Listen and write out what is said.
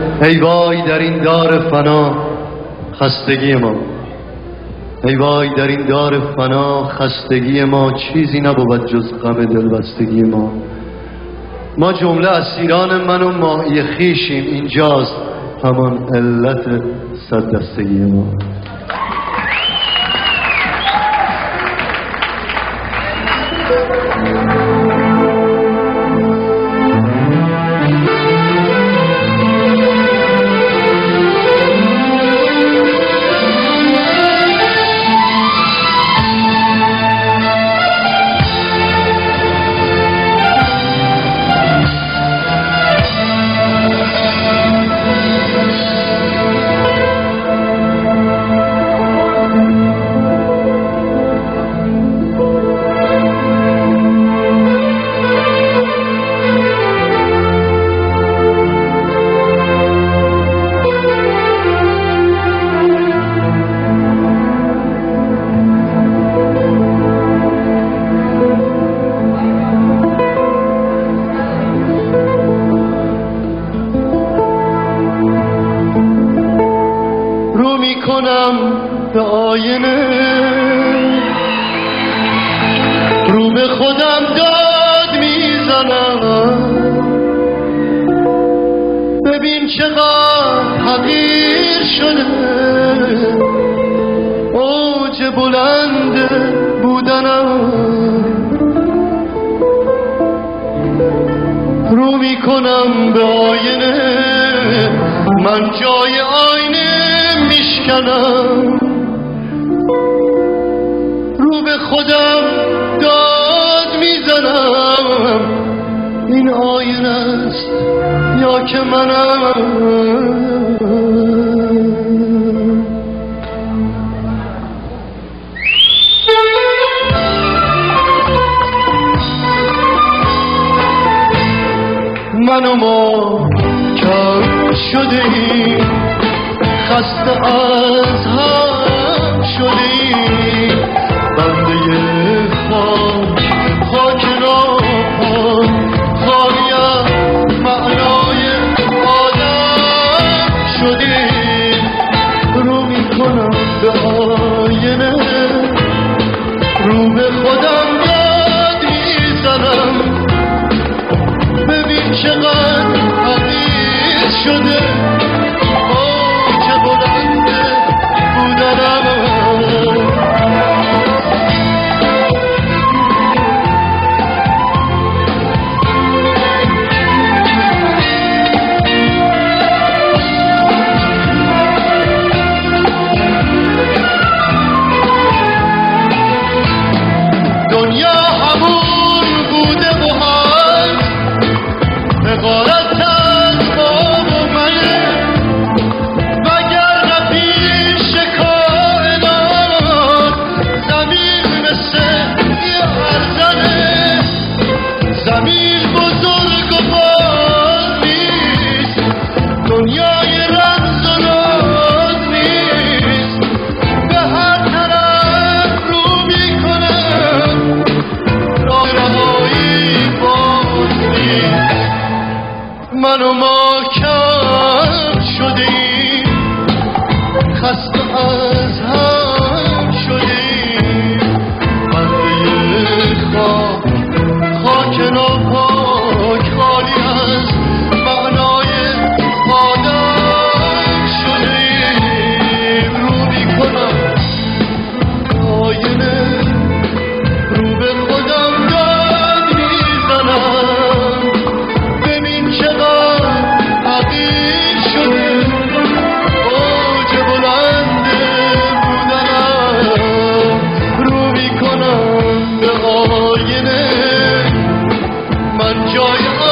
ای وای در این دار فنا خستگی ما. ای وای در این دار فنا خستگی ما. چیزی نبود جز غم دلبستگی ما. ما جمله اسیران من و ماهی خیشیم اینجاست همان علت صد دستگی ما. به آینه. رو به خودم داد می‌زنم. ببین چقدر حقیر شده. اوج بلند بودنم. رو می‌کنم به آینه. من جای آینه میشکنم رو به خودم داد می‌زنم. این آینه است یا که منم. من و ما کم شده ایم خسته از هم شده ایم بنده خاک خاک را خالی از معنای آدم شده رو می‌کنم به آینه. رو به خودم یاد می‌زنم ببین چقدر حقیق شده. من و ما شده خسته از آینه